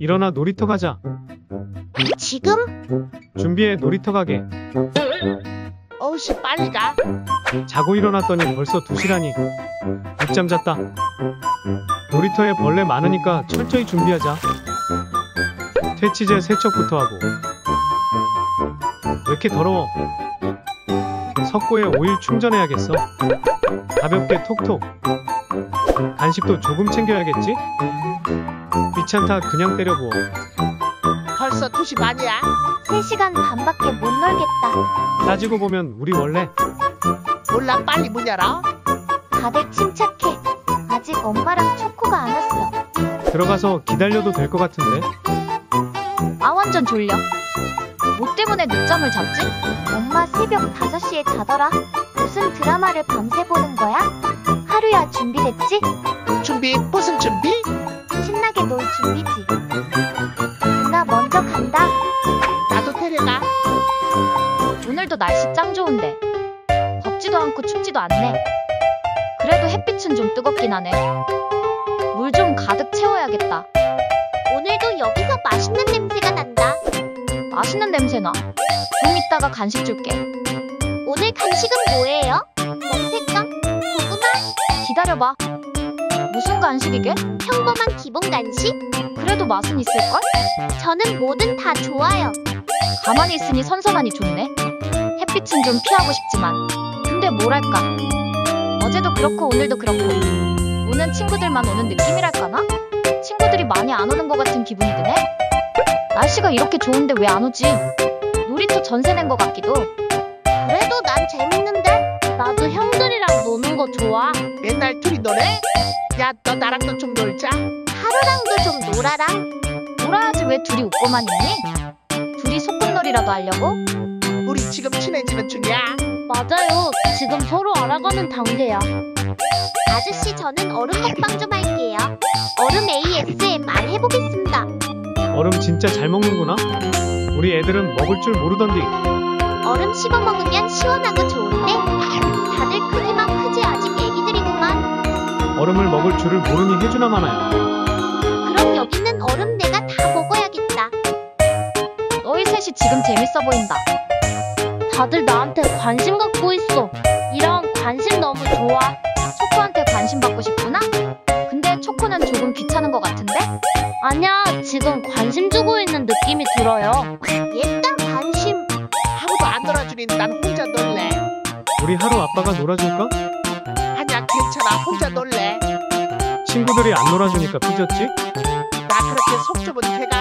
일어나 놀이터 가자. 지금? 준비해 놀이터 가게. 어우씨 빨리 가. 자고 일어났더니 벌써 2시라니. 늦잠 잤다. 놀이터에 벌레 많으니까 철저히 준비하자. 퇴치제 세척부터 하고. 왜 이렇게 더러워? 석고에 오일 충전해야겠어. 가볍게 톡톡. 간식도 조금 챙겨야겠지? 귀찮다 그냥 때려 부어. 벌써 2시 반이야. 3시간 반밖에 못 놀겠다. 따지고 보면 우리 원래 몰라 빨리 문 열어. 다들 침착해. 아직 엄마랑 초코가 안 왔어. 들어가서 기다려도 될 것 같은데. 아 완전 졸려. 뭐 때문에 늦잠을 잤지? 엄마 새벽 5시에 자더라. 무슨 드라마를 밤새 보는 거야? 날씨 짱 좋은데 덥지도 않고 춥지도 않네. 그래도 햇빛은 좀 뜨겁긴 하네. 물 좀 가득 채워야겠다. 오늘도 여기서 맛있는 냄새가 난다. 맛있는 냄새나. 좀 이따가 간식 줄게. 오늘 간식은 뭐예요? 염색감? 고구마? 기다려봐. 무슨 간식이게? 평범한 기본 간식? 그래도 맛은 있을걸? 저는 뭐든 다 좋아요. 가만히 있으니 선선하니 좋네. 햇빛은 좀 피하고 싶지만. 근데 뭐랄까. 어제도 그렇고 오늘도 그렇고. 오는 친구들만 오는 느낌이랄까나? 친구들이 많이 안 오는 것 같은 기분이 드네? 날씨가 이렇게 좋은데 왜 안 오지? 놀이터 전세 낸 것 같기도. 그래도 난 재밌는데? 나도 형들이랑 노는 거 좋아. 맨날 둘이 노래? 야 너 나랑도 좀 놀자. 하루랑도 좀 놀아라. 놀아야지 왜 둘이 웃고만 있니? 둘이 소꿉놀이라도 하려고? 우리 지금 친해지는 중이야. 맞아요. 지금 서로 알아가는 단계야. 아저씨, 저는 얼음 먹방 좀 할게요. 얼음 ASMR 해보겠습니다. 얼음 진짜 잘 먹는구나. 우리 애들은 먹을 줄 모르던디. 얼음 씹어 먹으면 시원하고 좋은데? 다들 크기만 크지 아직 애기들이구만. 얼음을 먹을 줄을 모르니 해주나 마나요. 그럼 여기는 얼음 내가 다 먹어야겠다. 너희 셋이 지금 재밌어 보인다. 다들 나한테 관심 갖고 있어. 이런 관심 너무 좋아. 초코한테 관심 받고 싶구나? 근데 초코는 조금 귀찮은 것 같은데? 아니야, 지금 관심 주고 있는 느낌이 들어요. 옛날 관심. 아무도 안 놀아주니 난 혼자 놀래. 우리 하루 아빠가 놀아줄까? 아니야 괜찮아 혼자 놀래. 친구들이 안 놀아주니까 삐졌지? 나 그렇게 속 좁은 개가